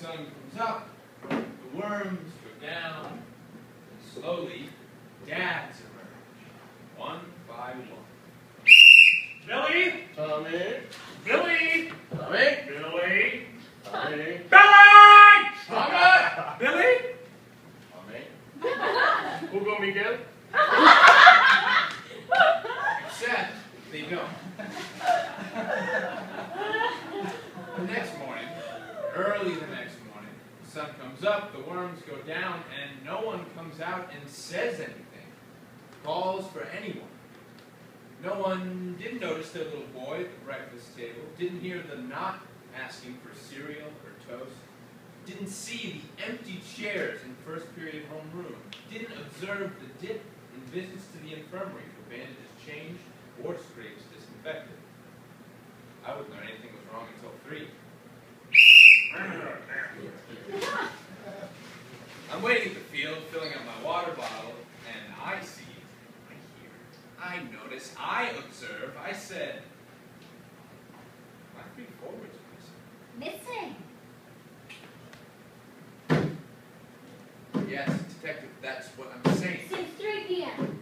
the sun comes up, the worms go down, and slowly, dads emerge, one by one. Billy! Tommy. Billy! Tommy. Billy! Tommy. Billy! Tommy. Billy! Tommy. Hugo Miguel. Except they don't. the next morning, early the next morning, the sun comes up, the worms go down, and no one comes out and says anything, calls for anyone. No one didn't notice their little boy at the breakfast table, didn't hear the knock asking for cereal or toast, didn't see the empty chairs in first period homeroom, didn't observe the dip in visits to the infirmary for bandages changed or scrapes disinfected. I wouldn't learn anything was wrong until three. I'm waiting at the field, filling up my water bottle, and I see, I I notice, I observe, I said, my three forwards are Missing. missing. Yes, detective, that's what I'm saying. Since 3 p.m.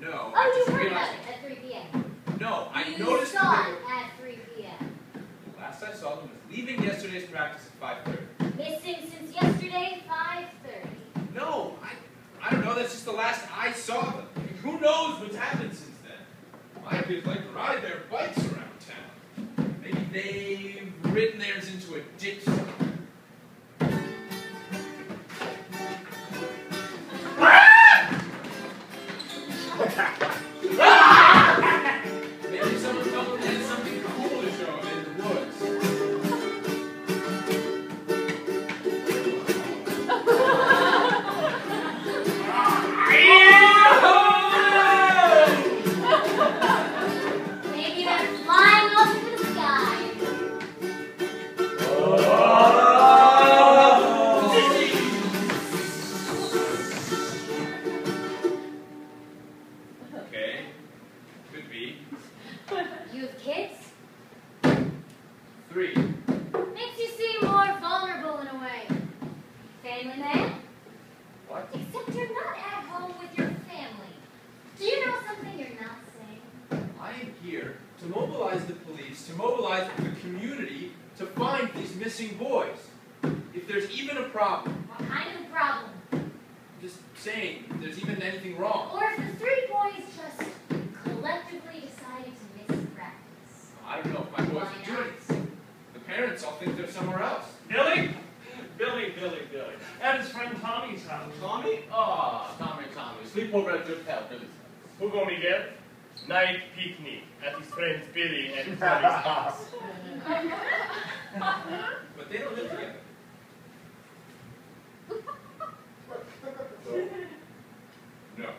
No, oh, I Oh, you just heard about it at 3 p.m. No, I you noticed saw that it at 3 p.m. they- last I saw them was leaving yesterday's practice at 5:30. Missing since yesterday, 5.30. No, I, I don't know. That's just the last I saw them. Who knows what's happened kids like ride their bikes around town. Maybe they've ridden theirs into a ditch mobilize the community to find these missing boys. If there's even a problem, What kind of problem? Just saying, if there's even anything wrong. Or if the three boys just collectively decided to miss practice. I don't know if my boys Why are doing it. The parents all think they're somewhere else. Billy? Billy, Billy, Billy. At his friend Tommy's house. Tommy? Ah, Tommy, Tommy. Sleep over at your hotel, Billy. Hugo Miguel? Night picnic at his friend Billy and Tommy's house. But they don't live together. No.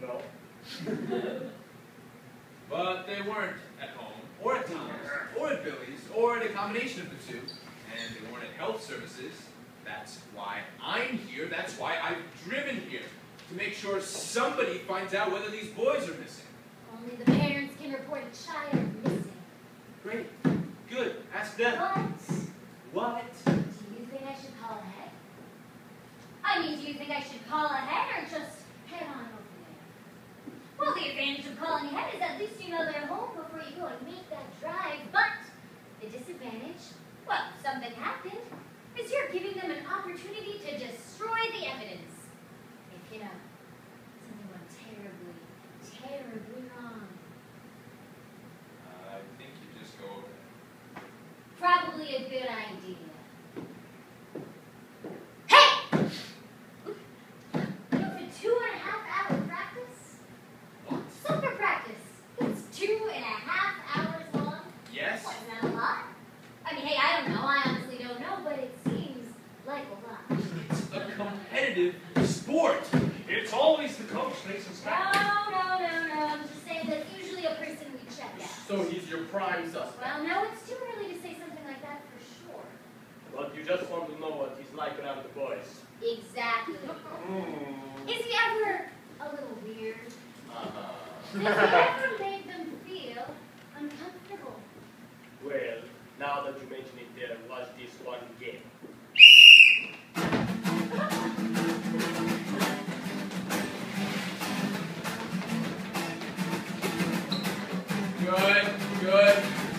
No. But they weren't at home, or at Tom's, or at Billy's, or at a combination of the two. And they weren't at health services. That's why I'm here. That's why I've driven here. To make sure somebody finds out whether these boys are missing. Only the parents can report a child missing. Great. Good. Ask them. What? What? Do you think I should call ahead? I mean, do you think I should call ahead or just head on over there? Well, the advantage of calling ahead is at least you know they're home before you go and make that drive. But the disadvantage, well, something happened, is you're giving them an opportunity to destroy the evidence. If you know, something went terribly, terribly wrong. I think you just go over there. Probably a good idea. Hey! You have a two and a half hour practice? What? Soccer practice. It's two and a half hours long. Yes? Wasn't that a lot? I mean, hey, I don't know. I honestly don't know, but it seems like a lot. It's a competitive sport. It's always the coach makes us No, happy. no, no, no. I'm just saying that's usually a person we check out. So he's your prime suspect. Well, no, it's too early to say something like that for sure. But you just want to know what he's like around the boys. Exactly. Hmm. Is he ever a little weird? Uh-huh.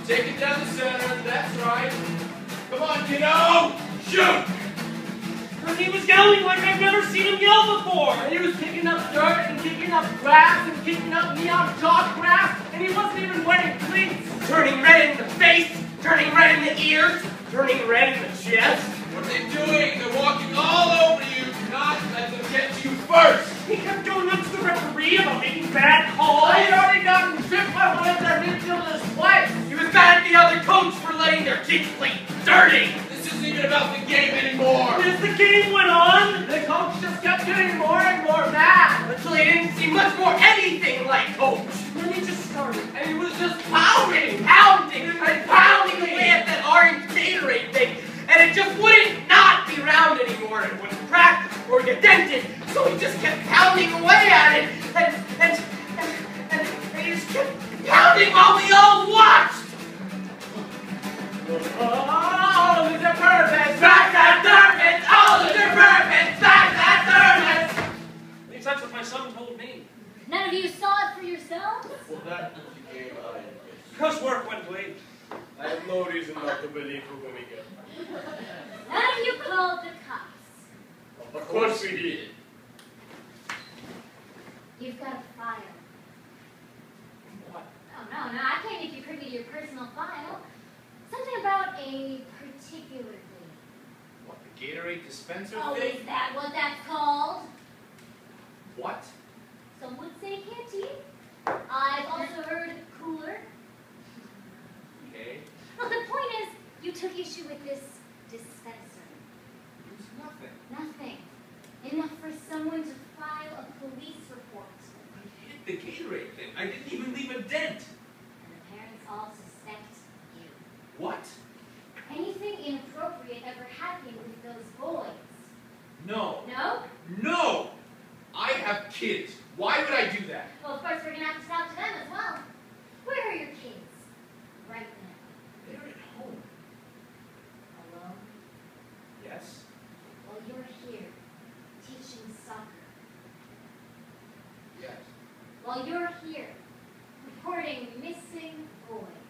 Take it down the center. That's right. Come on, kiddo. Shoot. And he was yelling like I've never seen him yell before. And he was picking up dirt and kicking up grass and kicking up neon chalk grass. And he wasn't even wearing cleats. Turning red in the face, turning red in the ears, turning red in the chest. What are they doing? They're walking all over you. Do not let them get to you first. He kept going up to the referee about making bad calls. I had already gotten tripped by one of their midfielders twice. He was mad at the other coach for letting their kids play dirty. This isn't even about the game anymore. As the game went on, The coach just kept getting more and more mad. until he didn't seem much more anything like coach. Then he just started, and he was just pounding. pounding and pounding away at that orange Gatorade thing, and it just wouldn't not be round anymore. It wouldn't crack or get dented, it for yourselves? Well, that was the I. Cause work went late. I have no reason not to believe Hugo Miguel. None of you called the cops. Of course we did. You've got a file. What? Oh, no, no, I can't make you privy to your personal file. Something about a particular thing. What, the Gatorade dispenser Oh, thing? is that what that's called? What? Some would say canteen. I've also heard cooler. Okay. Well, the point is, you took issue with this dispenser. It was nothing. Nothing. Enough for someone to file a police report. I hit the Gatorade thing. I didn't even leave a dent. And the parents all suspect you. What? Anything inappropriate ever happened with those boys? No. No? No! I have kids. Why would I do that? Well, of course, we're gonna have to talk to them as well. Where are your kids? Right now. They're at home. Alone? Yes? Well, you're here, teaching soccer. Missing boys.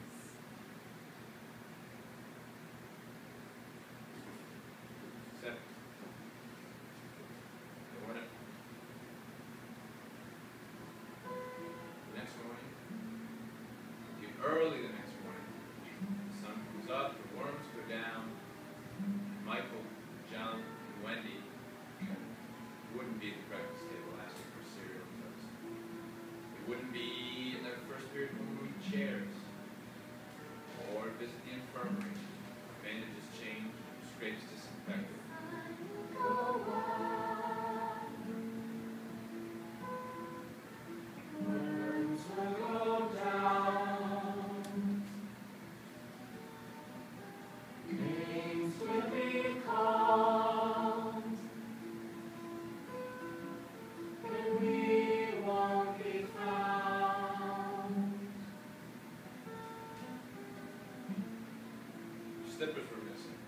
separate from yourself.